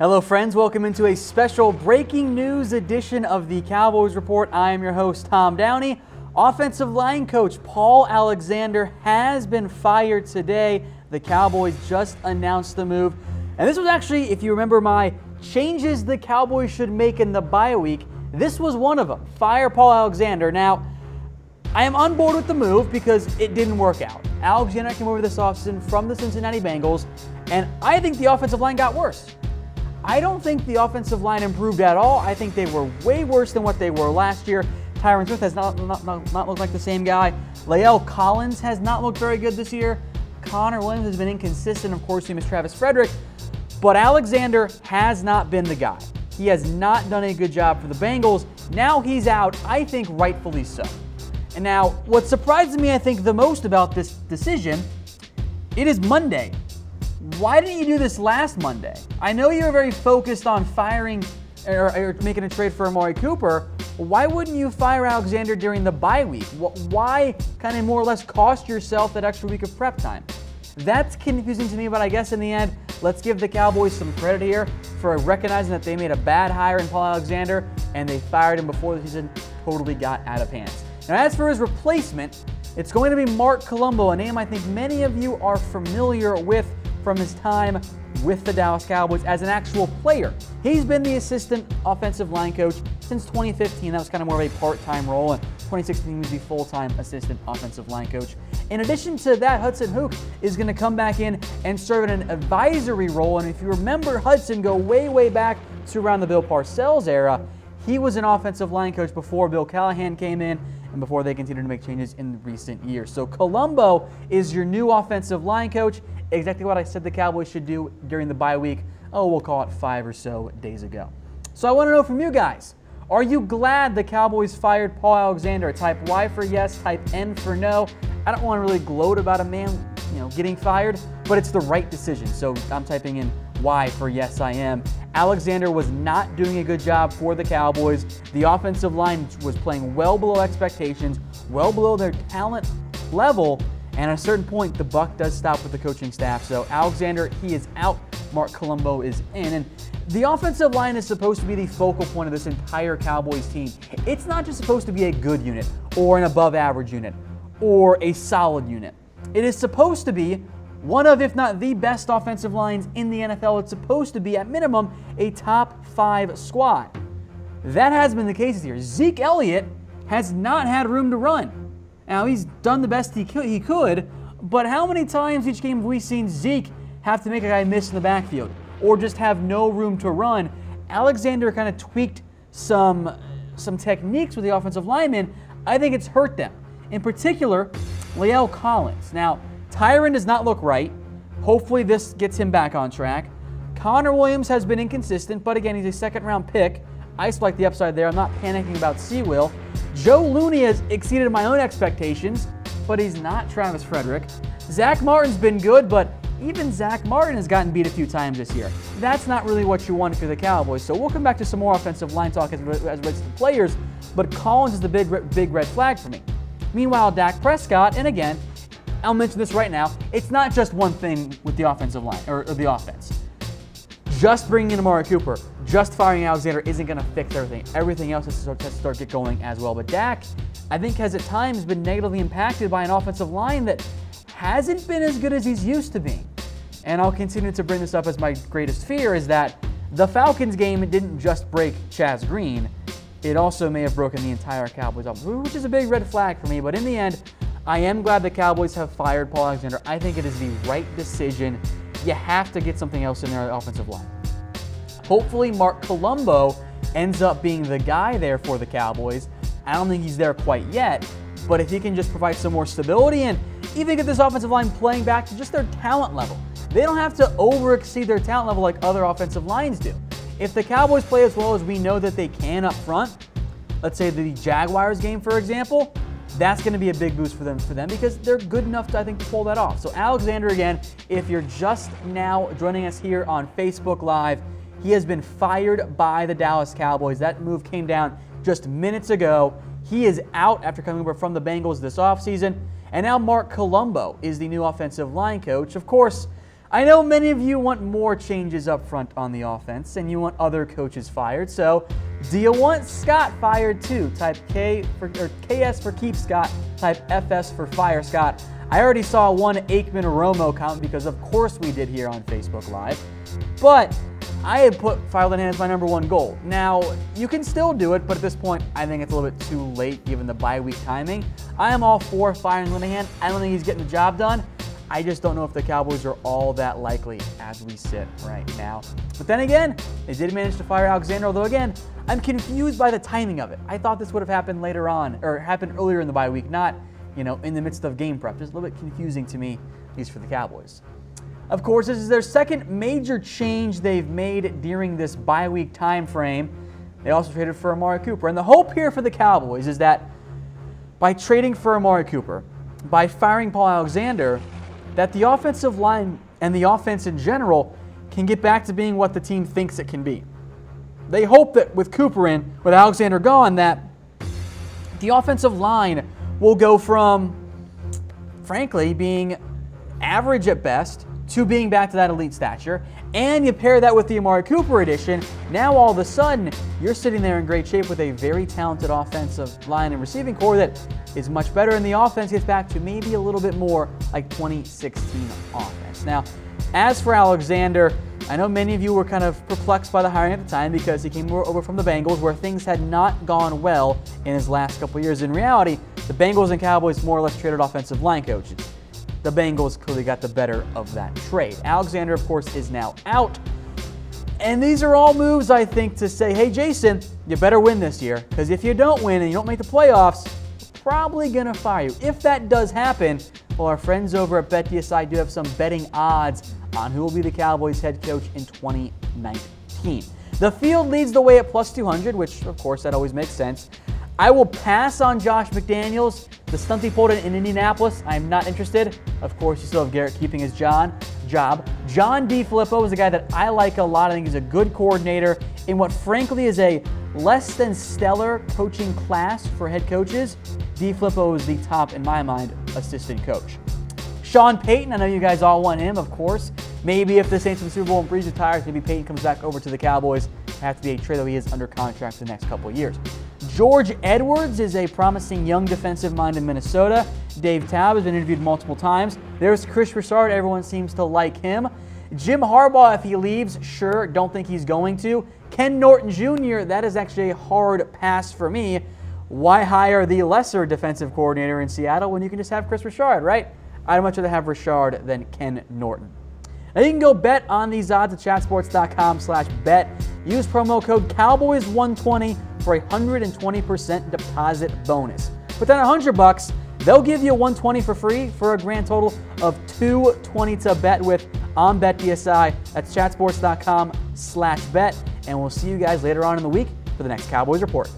Hello, friends. Welcome into a special breaking news edition of the Cowboys Report. I am your host, Tom Downey. Offensive line coach Paul Alexander has been fired today. The Cowboys just announced the move. And this was actually, if you remember my changes the Cowboys should make in the bye week, this was one of them. Fire Paul Alexander. Now, I am on board with the move because it didn't work out. Alexander came over this offseason from the Cincinnati Bengals, and I think the offensive line got worse. I don't think the offensive line improved at all. I think they were way worse than what they were last year. Tyron Smith has not, not, not, not looked like the same guy. La'el Collins has not looked very good this year. Connor Williams has been inconsistent. Of course, he missed Travis Frederick. But Alexander has not been the guy. He has not done a good job for the Bengals. Now he's out, I think rightfully so. And now, what surprises me, I think, the most about this decision, it is Monday. Why didn't you do this last Monday? I know you were very focused on firing or, or making a trade for Amari Cooper. Why wouldn't you fire Alexander during the bye week? Why kind of more or less cost yourself that extra week of prep time? That's confusing to me, but I guess in the end, let's give the Cowboys some credit here for recognizing that they made a bad hire in Paul Alexander and they fired him before the season totally got out of hand. Now, as for his replacement, it's going to be Marc Colombo, a name I think many of you are familiar with from his time with the Dallas Cowboys as an actual player. He's been the assistant offensive line coach since 2015. That was kind of more of a part-time role, and 2016 he was the full-time assistant offensive line coach. In addition to that, Hudson Houck is going to come back in and serve in an advisory role. And if you remember Hudson, go way, way back to around the Bill Parcells era. He was an offensive line coach before Bill Callahan came in and before they continued to make changes in recent years. So Colombo is your new offensive line coach exactly what I said the Cowboys should do during the bye week. Oh, we'll call it five or so days ago. So I want to know from you guys. Are you glad the Cowboys fired Paul Alexander? Type Y for yes, type N for no. I don't want to really gloat about a man, you know, getting fired, but it's the right decision. So I'm typing in Y for yes, I am. Alexander was not doing a good job for the Cowboys. The offensive line was playing well below expectations, well below their talent level, and at a certain point, the buck does stop with the coaching staff. So Alexander, he is out. Marc Colombo is in. And the offensive line is supposed to be the focal point of this entire Cowboys team. It's not just supposed to be a good unit or an above average unit or a solid unit. It is supposed to be one of, if not the best offensive lines in the NFL. It's supposed to be, at minimum, a top five squad. That has been the case here. Zeke Elliott has not had room to run. Now, he's done the best he could, he could, but how many times each game have we seen Zeke have to make a guy miss in the backfield or just have no room to run? Alexander kind of tweaked some, some techniques with the offensive linemen. I think it's hurt them. In particular, La'el Collins. Now, Tyron does not look right. Hopefully, this gets him back on track. Connor Williams has been inconsistent, but again, he's a second round pick. I like the upside there. I'm not panicking about Sewell. Joe Looney has exceeded my own expectations, but he's not Travis Frederick. Zack Martin's been good, but even Zack Martin has gotten beat a few times this year. That's not really what you want for the Cowboys. So we'll come back to some more offensive line talk as, as relates to players, but Collins is the big, big red flag for me. Meanwhile, Dak Prescott, and again, I'll mention this right now, it's not just one thing with the offensive line, or, or the offense. Just bringing in Amari Cooper, just firing Alexander isn't going to fix everything. Everything else has to, start, has to start get going as well. But Dak, I think, has at times been negatively impacted by an offensive line that hasn't been as good as he's used to being. And I'll continue to bring this up as my greatest fear is that the Falcons game didn't just break Chaz Green, it also may have broken the entire Cowboys up, which is a big red flag for me. But in the end, I am glad the Cowboys have fired Paul Alexander. I think it is the right decision. You have to get something else in their offensive line. Hopefully, Marc Colombo ends up being the guy there for the Cowboys. I don't think he's there quite yet, but if he can just provide some more stability and even get this offensive line playing back to just their talent level, they don't have to over exceed their talent level like other offensive lines do. If the Cowboys play as well as we know that they can up front, let's say the Jaguars game, for example, that's going to be a big boost for them for them because they're good enough to I think to pull that off. So Alexander again, if you're just now joining us here on Facebook Live, he has been fired by the Dallas Cowboys. That move came down just minutes ago. He is out after coming over from the Bengals this offseason. And now Marc Colombo is the new offensive line coach. Of course, I know many of you want more changes up front on the offense and you want other coaches fired. So, do you want Scott fired too? Type K for or KS for keep Scott, type FS for fire Scott. I already saw one Aikman Romo comment because of course we did here on Facebook Live. But I had put Fire Linehan as my number one goal. Now, you can still do it, but at this point, I think it's a little bit too late given the bye week timing. I am all for firing Linehan. I don't think he's getting the job done. I just don't know if the Cowboys are all that likely as we sit right now. But then again, they did manage to fire Alexander, although again, I'm confused by the timing of it. I thought this would have happened later on, or happened earlier in the bye week, not, you know, in the midst of game prep. Just a little bit confusing to me, at least for the Cowboys. Of course, this is their second major change they've made during this bye week time frame. They also traded for Amari Cooper. And the hope here for the Cowboys is that by trading for Amari Cooper, by firing Paul Alexander, that the offensive line and the offense in general can get back to being what the team thinks it can be. They hope that with Cooper in, with Alexander gone, that the offensive line will go from, frankly, being average at best to being back to that elite stature, and you pair that with the Amari Cooper edition, now all of a sudden you're sitting there in great shape with a very talented offensive line and receiving corps that is much better, and the offense gets back to maybe a little bit more like 2016 offense. Now, as for Alexander, I know many of you were kind of perplexed by the hiring at the time because he came over from the Bengals where things had not gone well in his last couple years. In reality, the Bengals and Cowboys more or less traded offensive line coaches the Bengals clearly got the better of that trade. Alexander, of course, is now out. And these are all moves, I think, to say, hey, Jason, you better win this year. Because if you don't win and you don't make the playoffs, probably going to fire you. If that does happen, well, our friends over at BetDSI do have some betting odds on who will be the Cowboys head coach in 2019. The field leads the way at plus 200, which, of course, that always makes sense. I will pass on Josh McDaniels. The stunt he pulled in, Indianapolis, I am not interested. Of course, you still have Garrett keeping his John job. John DeFilippo is a guy that I like a lot. I think he's a good coordinator in what, frankly, is a less than stellar coaching class for head coaches. D. Filippo is the top, in my mind, assistant coach. Sean Payton, I know you guys all want him, of course. Maybe if the Saints win the Super Bowl and Brees retires, maybe Payton comes back over to the Cowboys. Have to be a trade, though he is under contract for the next couple years. George Edwards is a promising young defensive mind in Minnesota. Dave Toub has been interviewed multiple times. There's Kris Richard. Everyone seems to like him. Jim Harbaugh, if he leaves, sure, don't think he's going to. Ken Norton Jr., that is actually a hard pass for me. Why hire the lesser defensive coordinator in Seattle when you can just have Kris Richard, right? I'd much rather have Richard than Ken Norton. Now you can go bet on these odds at chatsports.com slash bet. Use promo code Cowboys120 for a 120% deposit bonus. But then 100 bucks, they'll give you 120 for free for a grand total of 220 to bet with on BetDSI. That's chatsports.com slash bet. And we'll see you guys later on in the week for the next Cowboys Report.